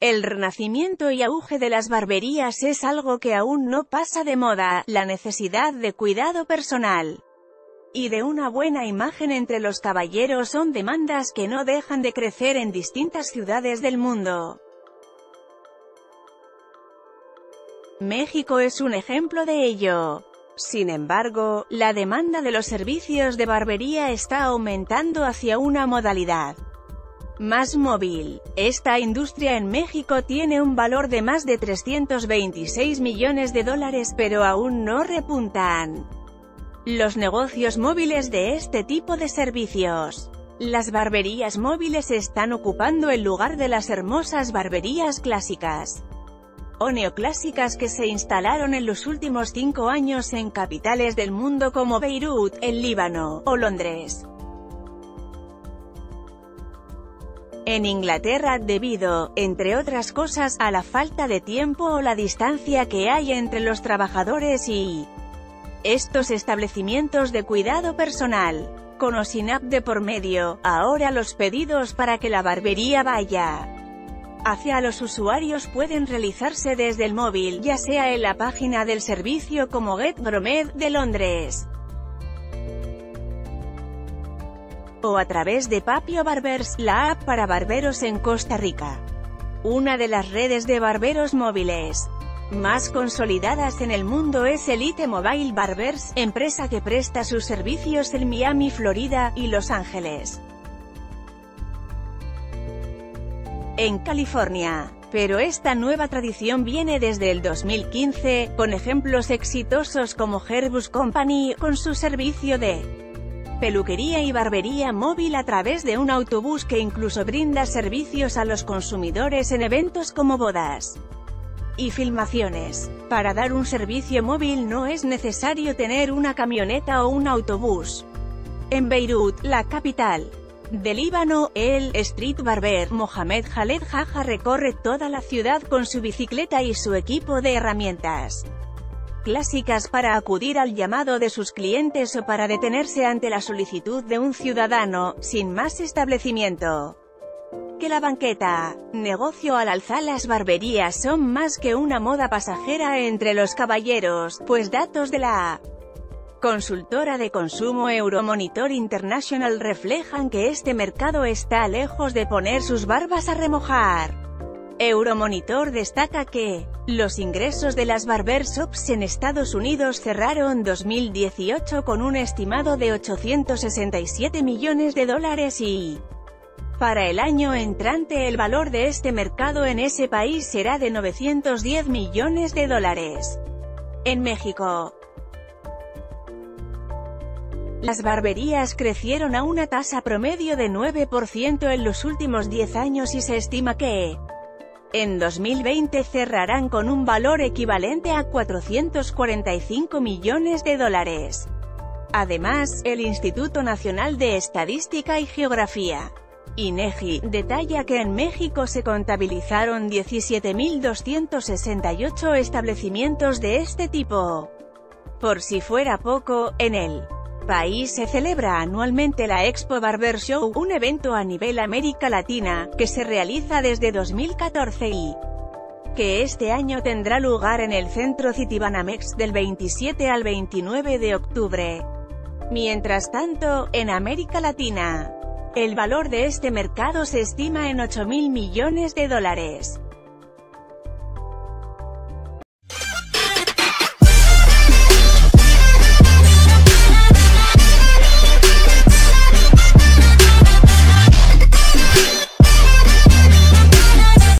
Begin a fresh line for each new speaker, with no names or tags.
El renacimiento y auge de las barberías es algo que aún no pasa de moda, la necesidad de cuidado personal y de una buena imagen entre los caballeros son demandas que no dejan de crecer en distintas ciudades del mundo. México es un ejemplo de ello. Sin embargo, la demanda de los servicios de barbería está aumentando hacia una modalidad más móvil. Esta industria en México tiene un valor de más de 326 millones de dólares pero aún no repuntan los negocios móviles de este tipo de servicios. Las barberías móviles están ocupando el lugar de las hermosas barberías clásicas o neoclásicas que se instalaron en los últimos cinco años en capitales del mundo como Beirut, el Líbano, o Londres. En Inglaterra debido, entre otras cosas, a la falta de tiempo o la distancia que hay entre los trabajadores y estos establecimientos de cuidado personal. Con OSINAP de por medio, ahora los pedidos para que la barbería vaya hacia los usuarios pueden realizarse desde el móvil, ya sea en la página del servicio como Get de Londres. O a través de Papio Barbers, la app para barberos en Costa Rica. Una de las redes de barberos móviles más consolidadas en el mundo es Elite Mobile Barbers, empresa que presta sus servicios en Miami, Florida, y Los Ángeles. En California. Pero esta nueva tradición viene desde el 2015, con ejemplos exitosos como Herbus Company, con su servicio de peluquería y barbería móvil a través de un autobús que incluso brinda servicios a los consumidores en eventos como bodas y filmaciones. Para dar un servicio móvil no es necesario tener una camioneta o un autobús. En Beirut, la capital del Líbano, el street barber Mohamed Khaled Jaja recorre toda la ciudad con su bicicleta y su equipo de herramientas clásicas para acudir al llamado de sus clientes o para detenerse ante la solicitud de un ciudadano, sin más establecimiento que la banqueta. Negocio al alza las barberías son más que una moda pasajera entre los caballeros, pues datos de la consultora de consumo Euromonitor International reflejan que este mercado está lejos de poner sus barbas a remojar. Euromonitor destaca que los ingresos de las barbershops en Estados Unidos cerraron 2018 con un estimado de 867 millones de dólares y para el año entrante el valor de este mercado en ese país será de 910 millones de dólares. En México, las barberías crecieron a una tasa promedio de 9% en los últimos 10 años y se estima que en 2020 cerrarán con un valor equivalente a 445 millones de dólares. Además, el Instituto Nacional de Estadística y Geografía, INEGI, detalla que en México se contabilizaron 17.268 establecimientos de este tipo. Por si fuera poco, en el país se celebra anualmente la Expo Barber Show, un evento a nivel América Latina, que se realiza desde 2014 y que este año tendrá lugar en el Centro Citibanamex del 27 al 29 de octubre. Mientras tanto, en América Latina, el valor de este mercado se estima en 8 mil millones de dólares.